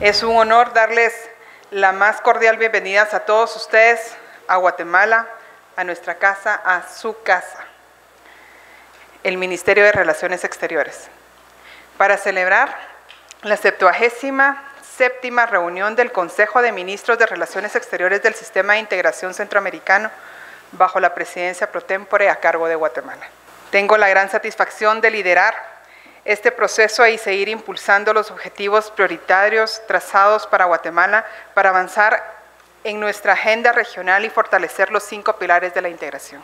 Es un honor darles la más cordial bienvenida a todos ustedes a Guatemala, a nuestra casa, a su casa, el Ministerio de Relaciones Exteriores, para celebrar la septuagésima séptima reunión del Consejo de Ministros de Relaciones Exteriores del Sistema de Integración Centroamericano bajo la presidencia pro tempore a cargo de Guatemala. Tengo la gran satisfacción de liderar este proceso y seguir impulsando los objetivos prioritarios trazados para Guatemala para avanzar en nuestra agenda regional y fortalecer los cinco pilares de la integración.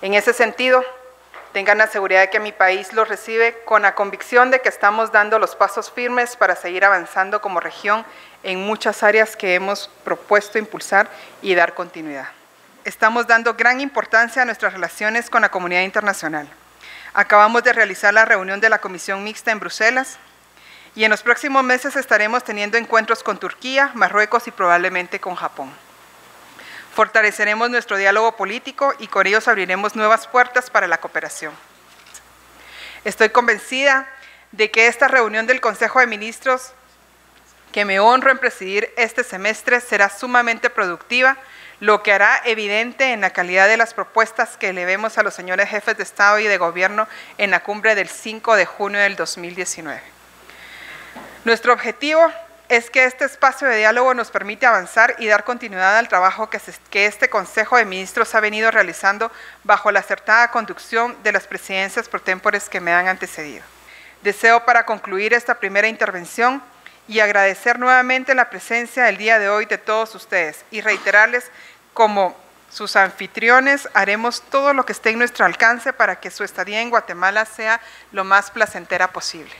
En ese sentido, tengan la seguridad de que mi país los recibe con la convicción de que estamos dando los pasos firmes para seguir avanzando como región en muchas áreas que hemos propuesto impulsar y dar continuidad. Estamos dando gran importancia a nuestras relaciones con la comunidad internacional. Acabamos de realizar la reunión de la Comisión Mixta en Bruselas y en los próximos meses estaremos teniendo encuentros con Turquía, Marruecos y probablemente con Japón. Fortaleceremos nuestro diálogo político y con ellos abriremos nuevas puertas para la cooperación. Estoy convencida de que esta reunión del Consejo de Ministros, que me honro en presidir este semestre, será sumamente productiva lo que hará evidente en la calidad de las propuestas que elevemos a los señores jefes de Estado y de Gobierno en la cumbre del 5 de junio del 2019. Nuestro objetivo es que este espacio de diálogo nos permite avanzar y dar continuidad al trabajo que, este Consejo de Ministros ha venido realizando bajo la acertada conducción de las presidencias pro tempores que me han antecedido. Deseo para concluir esta primera intervención y agradecer nuevamente la presencia del día de hoy de todos ustedes y reiterarles como sus anfitriones haremos todo lo que esté en nuestro alcance para que su estadía en Guatemala sea lo más placentera posible.